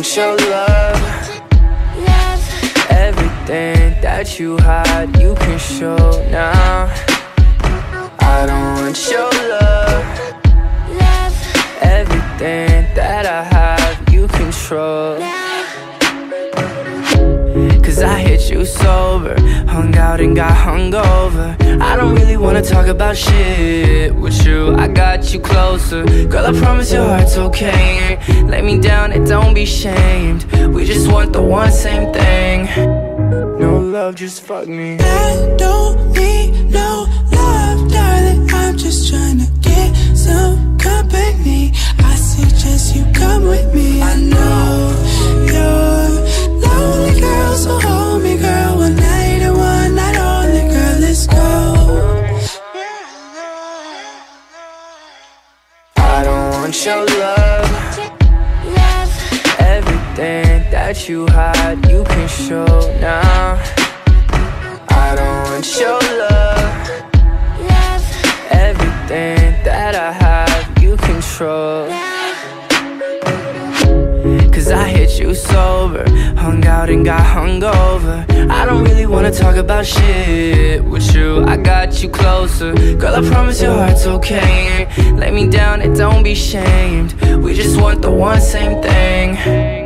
want your love love. Everything that you hide, you can show now I don't want your love love. Everything that I have, you control Cause I hit you sober Hung out and got hungover I don't really wanna talk about shit with you got you closer. Girl, I promise your heart's okay. Lay me down and don't be shamed. We just want the one same thing. No love, just fuck me. I don't need no Everything that you hide, you can show now. I don't want your love. Everything that I have, you control. Cause I hit you sober Hung out and got hungover. I don't really wanna talk about shit with you. I got you closer. Girl, I promise your heart's okay. Lay me down and don't be shamed. We just want the one same thing